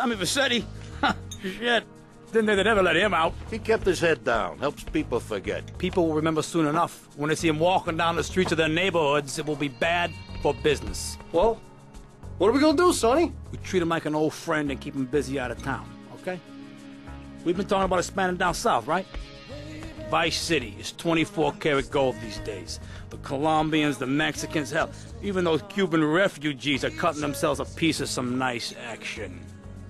Tommy Vercetti? Shit. Didn't think they'd ever let him out. He kept his head down, helps people forget. People will remember soon enough. When they see him walking down the streets of their neighborhoods, it will be bad for business. Well, what are we gonna do, Sonny? We treat him like an old friend and keep him busy out of town, okay? We've been talking about expanding down south, right? Vice City is 24 karat gold these days. The Colombians, the Mexicans, hell, even those Cuban refugees are cutting themselves a piece of some nice action.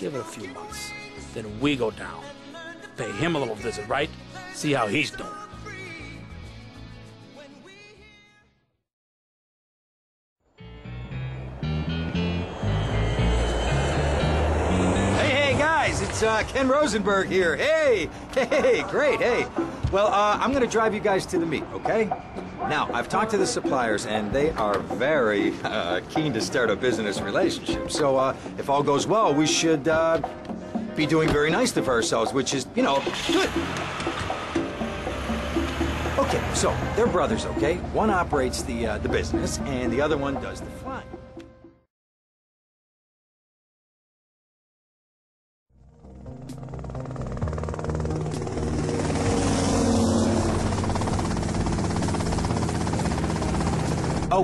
Give it a few months. Then we go down. Pay him a little visit, right? See how he's doing. Hey, hey, guys, it's uh, Ken Rosenberg here. Hey, hey, great, hey. Well, uh, I'm gonna drive you guys to the meet, okay? Now, I've talked to the suppliers, and they are very uh, keen to start a business relationship. So, uh, if all goes well, we should uh, be doing very nicely for ourselves, which is, you know, good. Okay, so they're brothers, okay? One operates the uh, the business, and the other one does the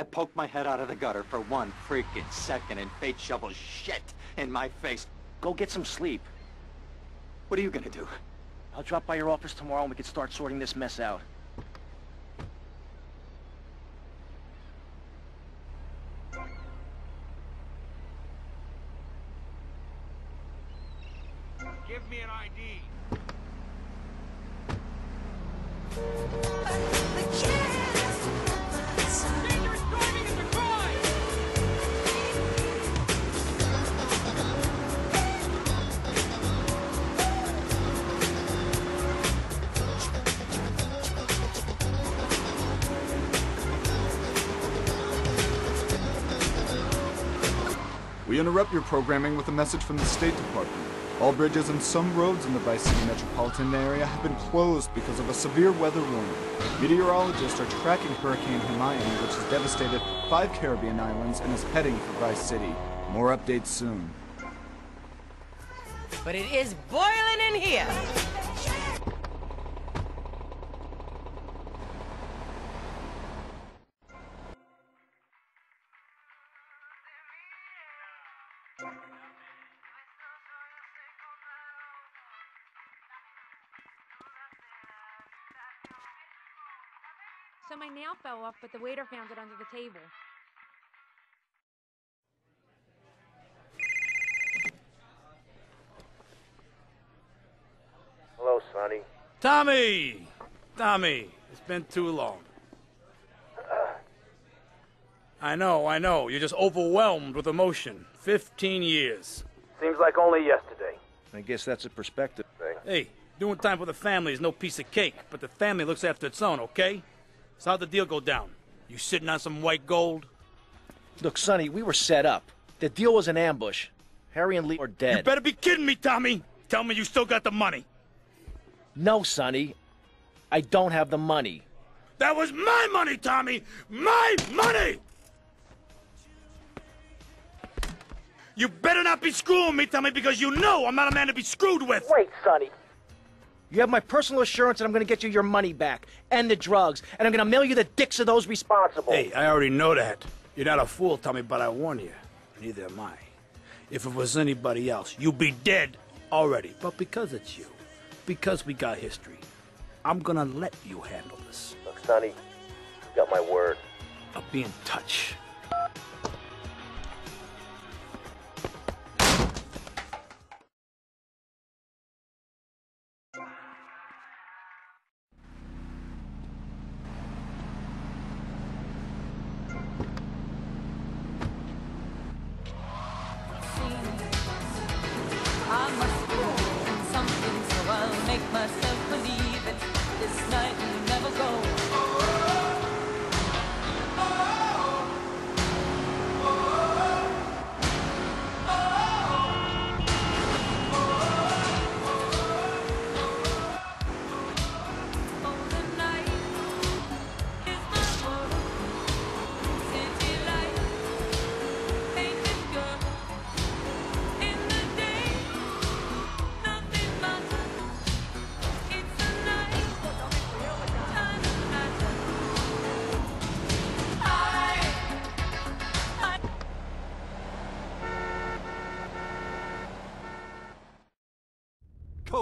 I poked my head out of the gutter for one freaking second and fate shovels shit in my face. Go get some sleep. What are you gonna do? I'll drop by your office tomorrow and we can start sorting this mess out. Interrupt your programming with a message from the State Department. All bridges and some roads in the Vice City metropolitan area have been closed because of a severe weather warning. Meteorologists are tracking Hurricane Hermione, which has devastated five Caribbean islands and is heading for Vice City. More updates soon. But it is boiling in here. So fell off, but the waiter found it under the table. Hello, Sonny. Tommy! Tommy, it's been too long. I know, I know. You're just overwhelmed with emotion. Fifteen years. Seems like only yesterday. I guess that's a perspective thing. Hey, doing time for the family is no piece of cake, but the family looks after its own, okay? So how'd the deal go down? You sitting on some white gold? Look, Sonny, we were set up. The deal was an ambush. Harry and Lee are dead. You better be kidding me, Tommy. Tell me you still got the money. No, Sonny. I don't have the money. That was my money, Tommy! My money! You better not be screwing me, Tommy, because you know I'm not a man to be screwed with! Wait, Sonny. You have my personal assurance that I'm going to get you your money back and the drugs, and I'm going to mail you the dicks of those responsible. Hey, I already know that. You're not a fool, Tommy, but I warn you. Neither am I. If it was anybody else, you'd be dead already. But because it's you, because we got history, I'm gonna let you handle this. Look, Sonny, you got my word. I'll be in touch. Make myself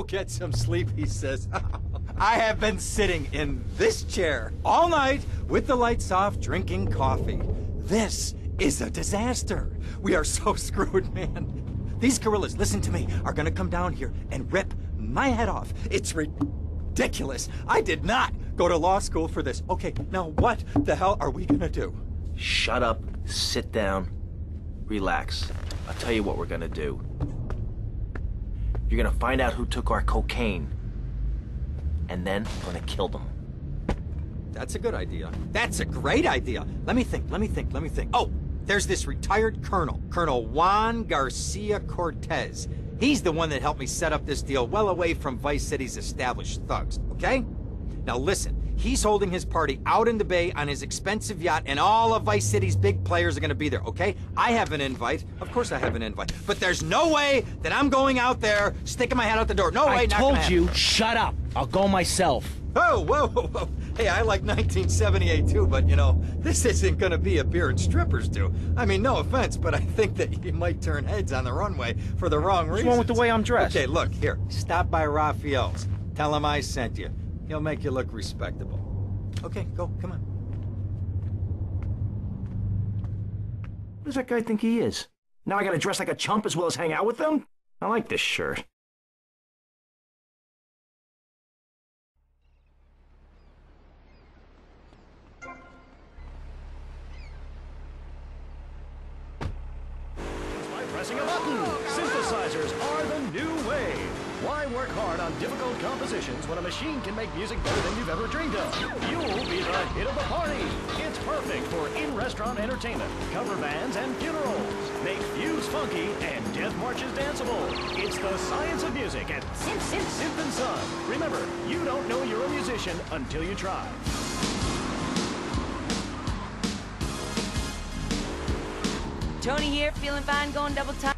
get some sleep, he says. I have been sitting in this chair all night with the lights off, drinking coffee. This is a disaster. We are so screwed, man. These gorillas, listen to me, are gonna come down here and rip my head off. It's ridiculous. I did not go to law school for this. Okay, now what the hell are we gonna do? Shut up, sit down, relax. I'll tell you what we're to do. You're to find out who took our cocaine, and then we're to kill them. That's a good idea. That's a great idea. Let me think, let me think, let me think. Oh, there's this retired colonel, Colonel Juan Garcia Cortez. He's the one that helped me set up this deal well away from Vice City's established thugs, okay? Now listen, he's holding his party out in the bay on his expensive yacht, and all of Vice City's big players are gonna be there, okay? I have an invite. Of course I have an invite. But there's no way that I'm going out there sticking my head out the door. No way, I not told gonna you, happen. shut up. I'll go myself. Whoa, whoa, whoa, whoa. Hey, I like 1978 too, but you know, this isn't gonna be a beer and strippers do. I mean, no offense, but I think that you might turn heads on the runway for the wrong What's reasons. wrong with the way I'm dressed? Okay, look, here. Stop by Rafael's. Tell him I sent you. He'll make you look respectable. Okay, go, come on. What does that guy think he is? Now I gotta dress like a chump as well as hang out with them? I like this shirt. pressing a button. Synthesizers Why work hard on difficult compositions when a machine can make music better than you've ever dreamed of? You'll be the hit of the party. It's perfect for in-restaurant entertainment, cover bands, and funerals. Make fuse funky and death marches danceable. It's the science of music at Synth, Synth, Synth and Son. Remember, you don't know you're a musician until you try. Tony here, feeling fine, going double time.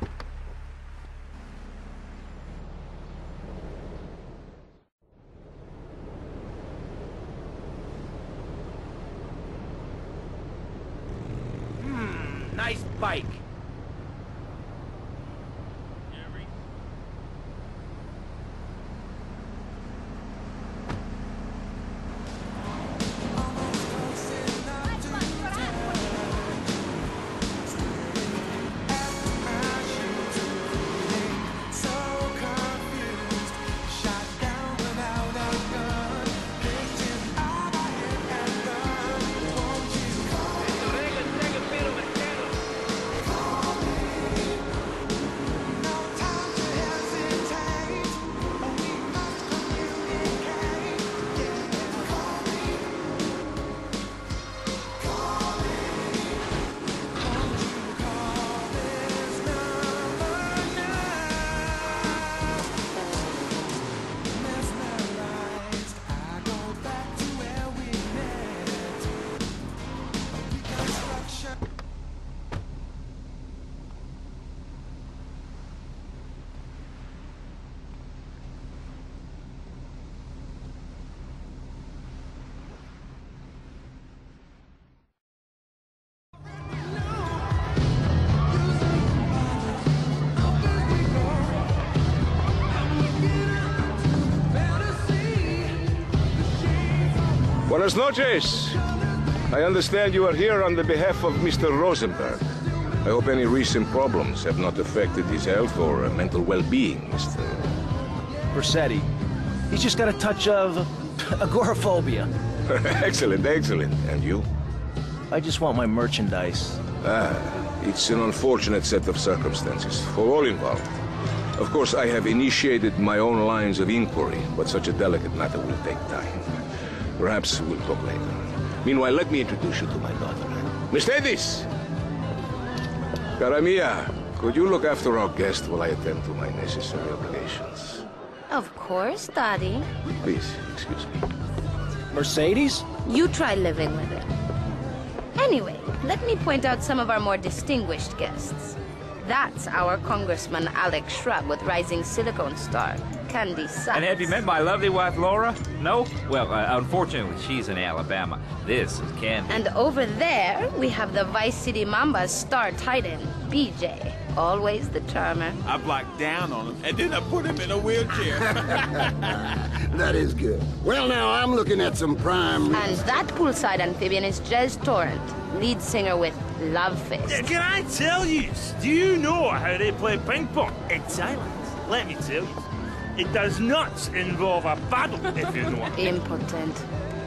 Buenas noches. I understand you are here on the behalf of Mr. Rosenberg. I hope any recent problems have not affected his health or uh, mental well-being, Mr. Vercetti. He's just got a touch of agoraphobia. excellent, excellent. And you? I just want my merchandise. Ah, it's an unfortunate set of circumstances for all involved. Of course, I have initiated my own lines of inquiry, but such a delicate matter will take time. Perhaps we'll talk later. Meanwhile, let me introduce you to my daughter. Miss Davis! Cara mia, could you look after our guest while I attend to my necessary obligations? Of course, Daddy. Please, excuse me. Mercedes? You try living with it. Anyway, let me point out some of our more distinguished guests. That's our Congressman Alex Shrub with Rising Silicone Star, Candy Suxxx. And have you met my lovely wife, Laura? No? Well, uh, unfortunately, she's in Alabama. This is Candy. And over there, we have the Vice City Mamba's star titan, BJ. Always the charmer. I blocked down on him, and then I put him in a wheelchair. That is good. Well, now I'm looking at some prime. And that poolside amphibian is Jezz Torrent, lead singer with Love Fist. Can I tell you? Do you know how they play ping pong? It's silent. Let me tell you. It does not involve a paddle, if you know what I mean. Impotent.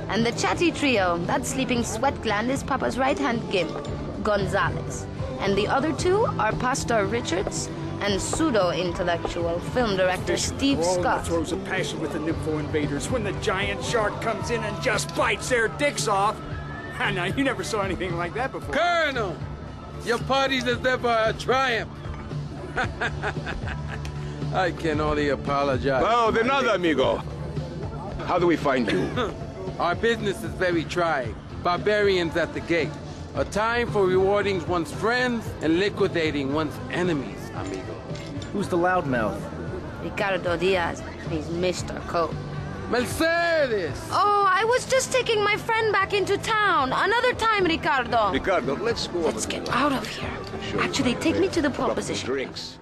And the chatty trio, that sleeping sweat gland is Papa's right-hand gimp, Gonzalez. And the other two are Pastor Richards and pseudo-intellectual film director Steve Roll Scott. throws a passion with the Nympho invaders when the giant shark comes in and just bites their dicks off. Now, you never saw anything like that before. Colonel, your party deserve a triumph. I can only apologize. Oh, de nada, amigo. How do we find you? Our business is very trying. Barbarians at the gate. A time for rewarding one's friends and liquidating one's enemies, amigo. Who's the loudmouth? Ricardo Diaz. He's Mr. Cope. Mercedes! Oh, I was just taking my friend back into town. Another time, Ricardo. Ricardo, let's go Let's get out of here. Actually, take me to the pole position. Drinks.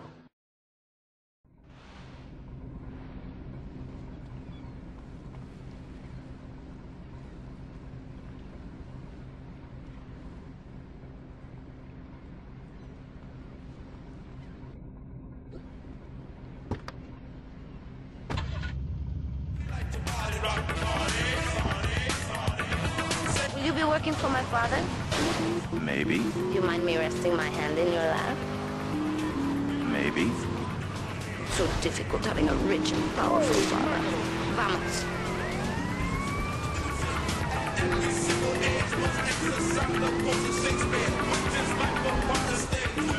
Working for my father? Maybe, you mind me resting my hand in your lap? maybe. So difficult having a rich and powerful father. Vamos. See you around, handsome.